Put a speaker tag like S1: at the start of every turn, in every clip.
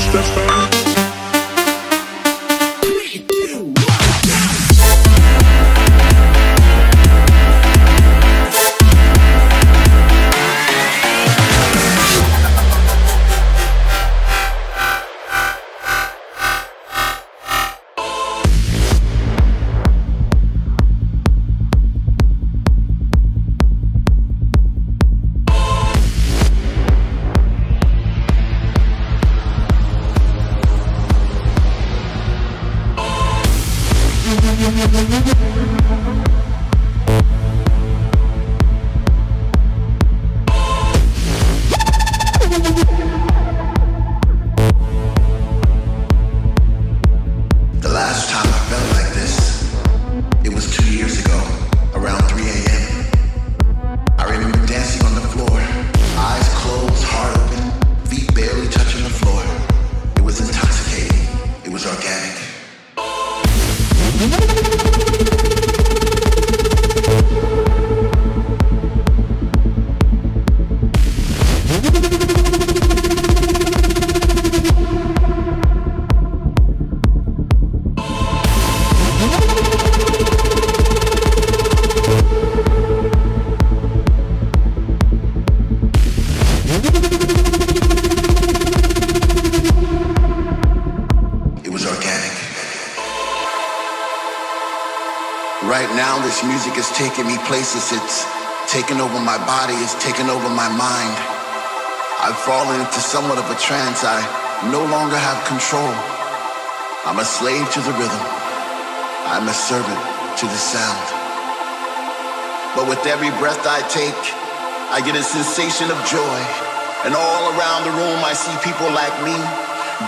S1: just a friend. It's taken over my body, it's taken over my mind. I've fallen into somewhat of a trance. I no longer have control. I'm a slave to the rhythm. I'm a servant to the sound. But with every breath I take, I get a sensation of joy. And all around the room, I see people like me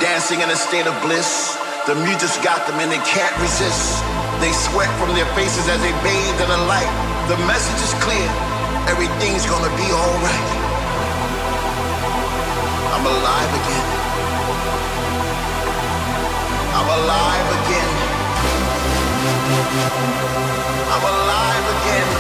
S1: dancing in a state of bliss. The music's got them and they can't resist. They sweat from their faces as they bathe in the light. The message is clear. Everything's gonna be alright. I'm alive again. I'm alive again. I'm alive again.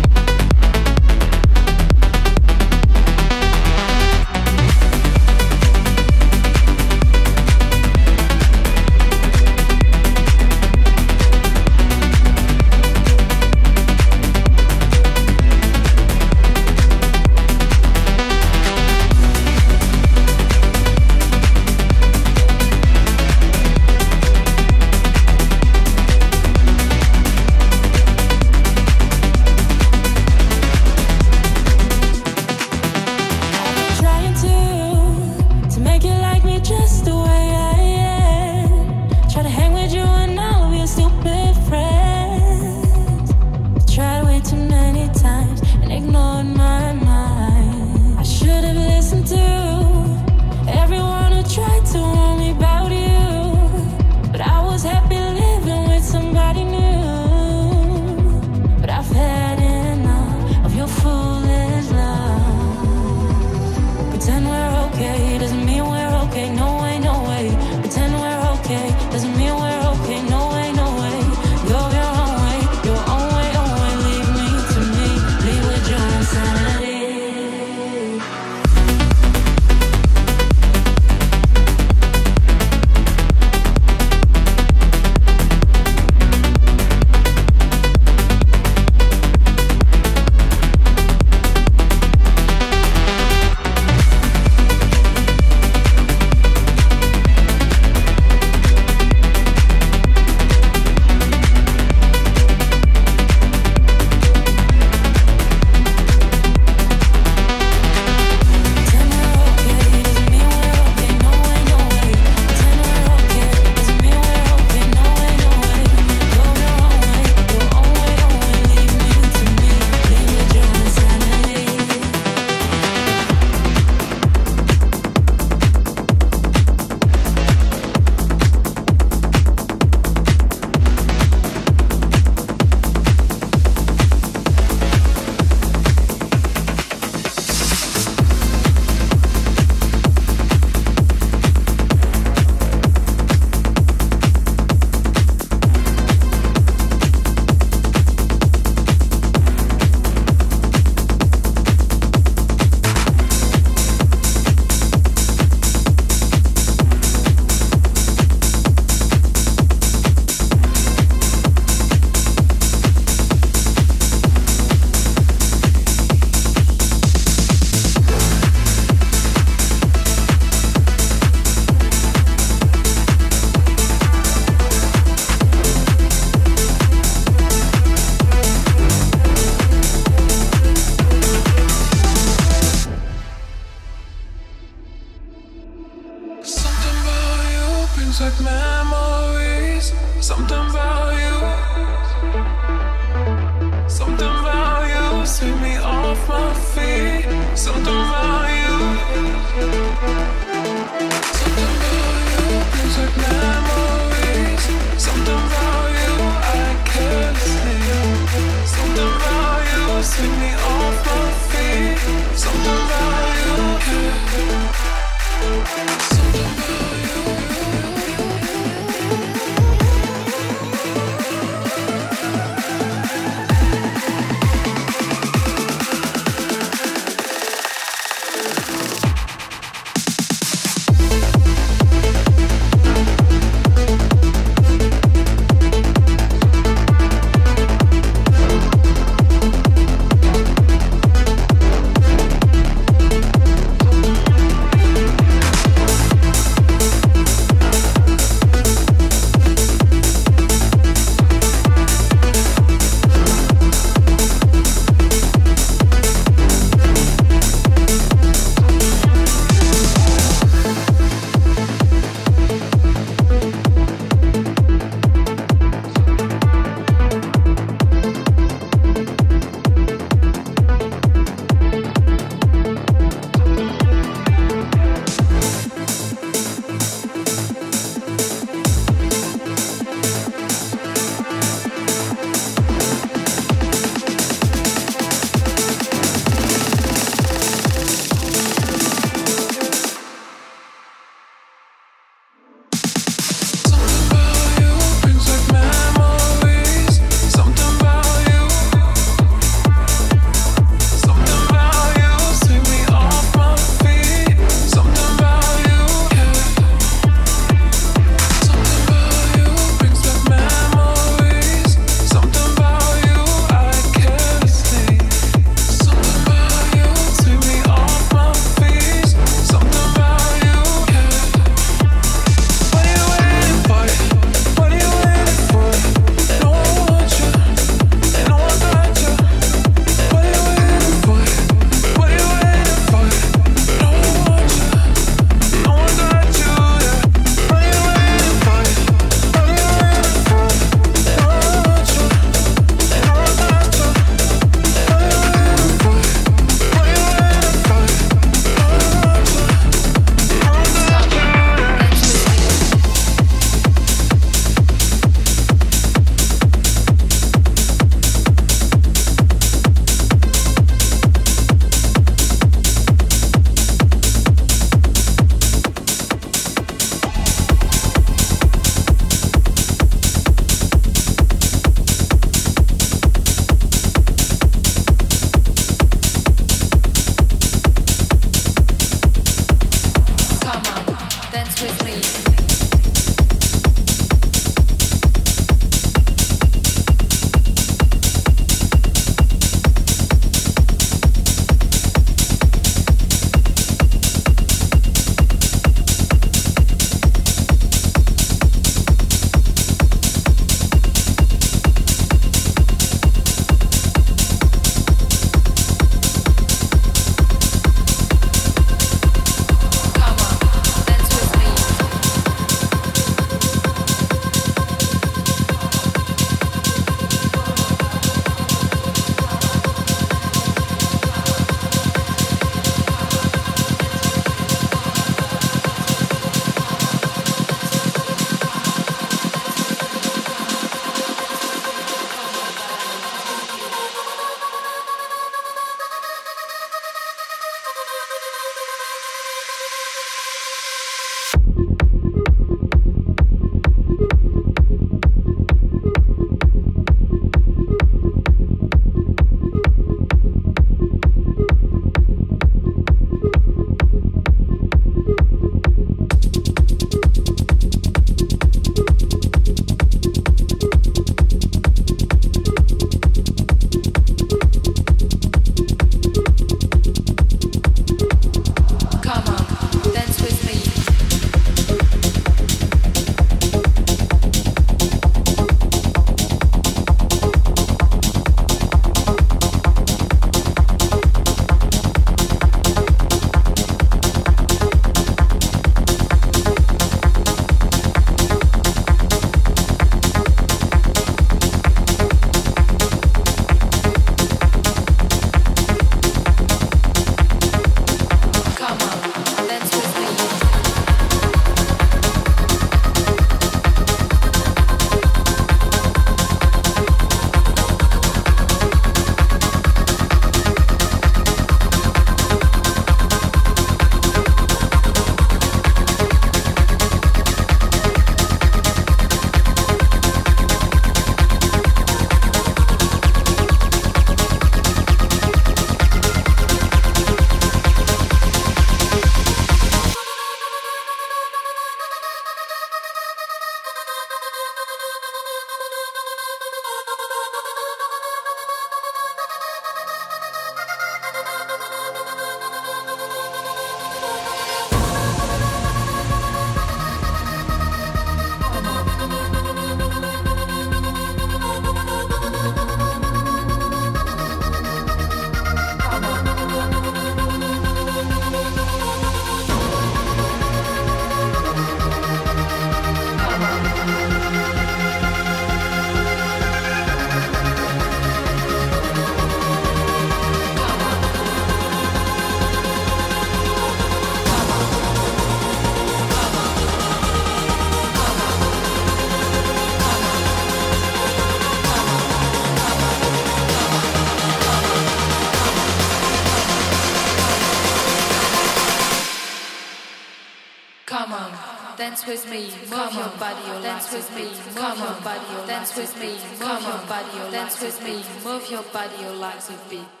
S2: Dance with me, move your body, your dance with me, move your body, your dance with me, move your body, your dance with me, move your body, your legs with beat.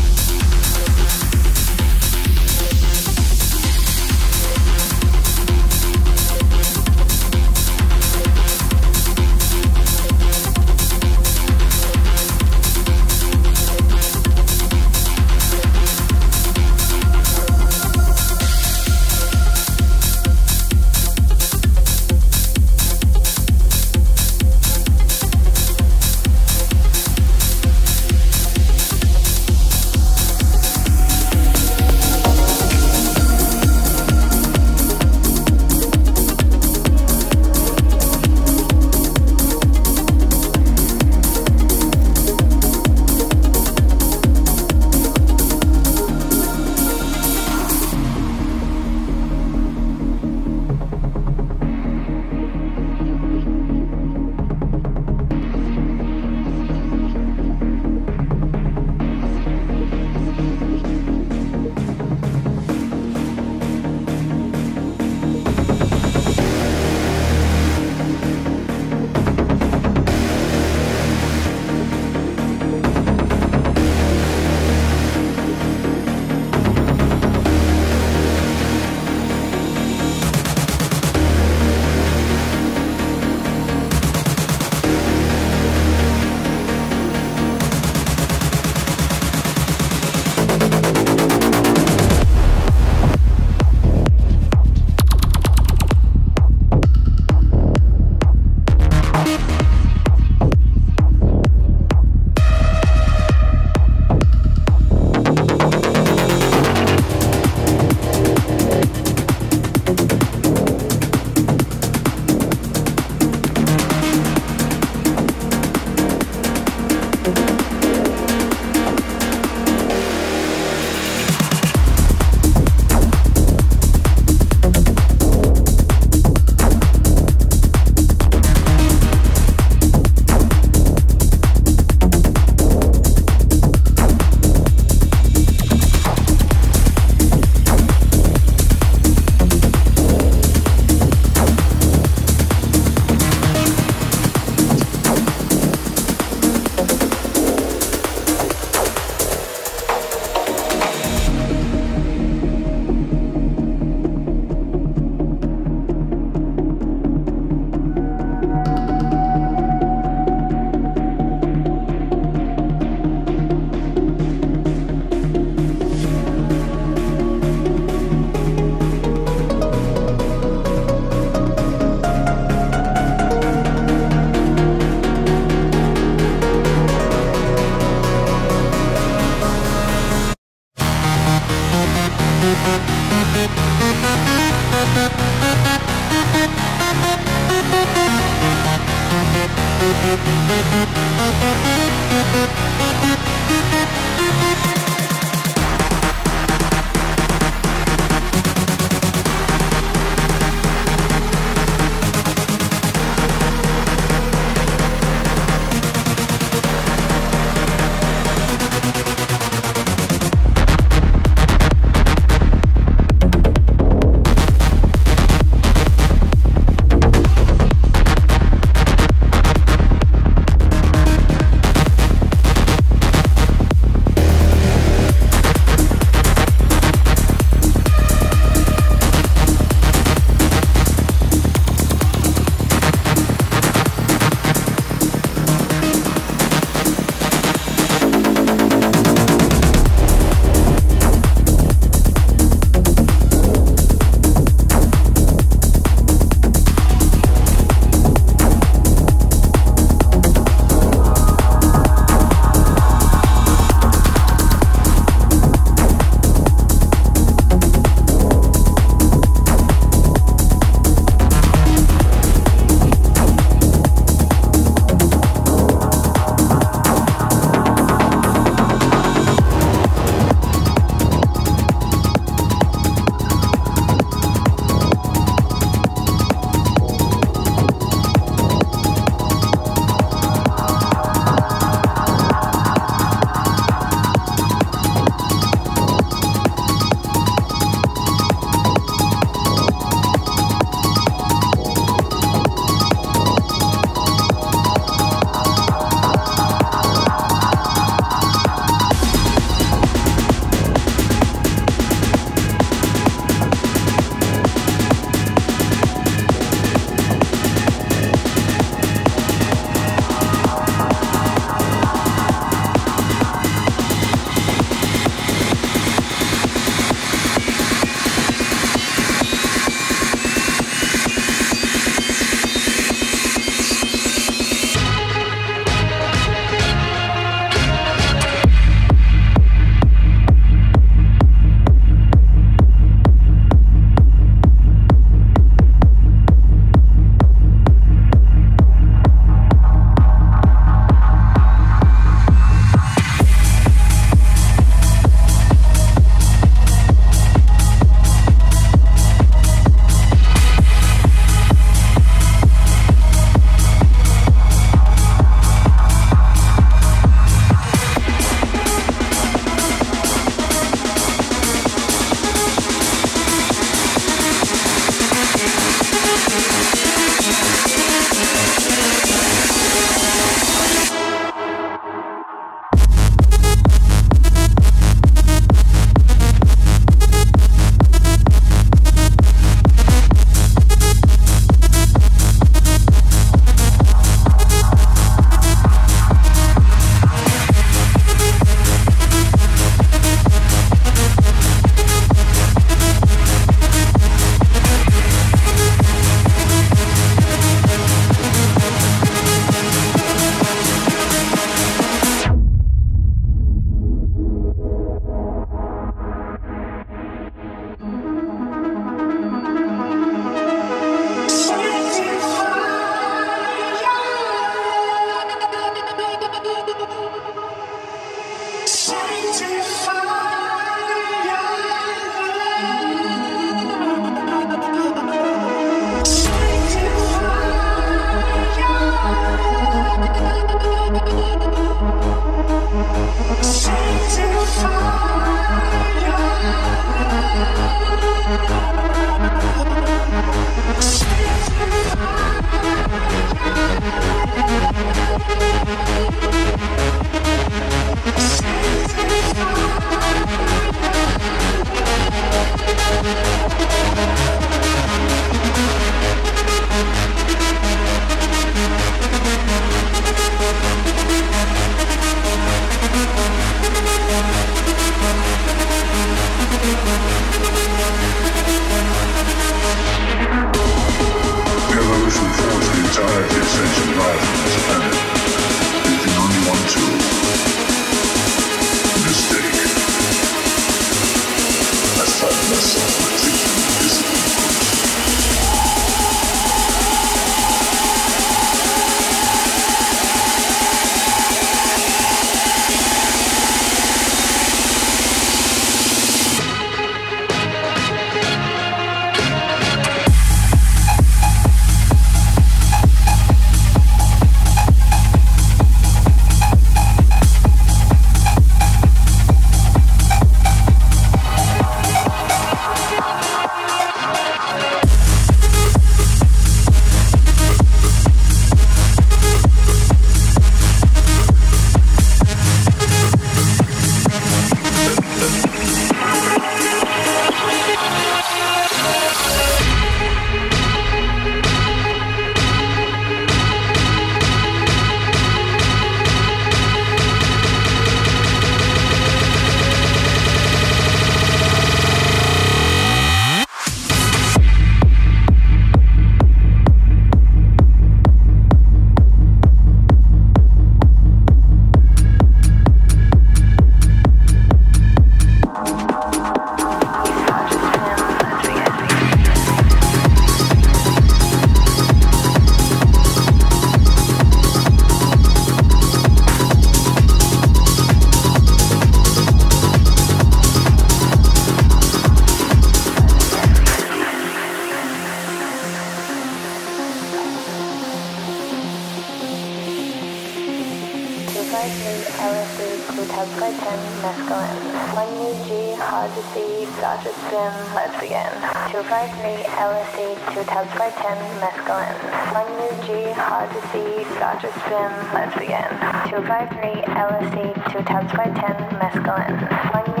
S2: By 10, mescaline.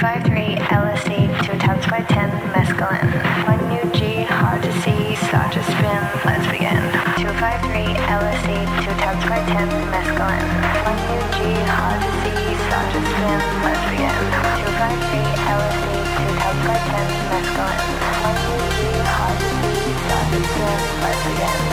S3: 253 LSD 2 times by 10 mescaline. 1 new G, hard to see, start to spin, let's begin. 253 LSD 2 times by 10 mescaline. 1 new G, hard to see, start to spin, let's begin. 253 LSD 2 times by 10 mescaline. 1 new G, hard to see, start to spin, let's begin.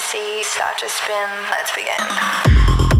S3: see start to spin. Let's begin.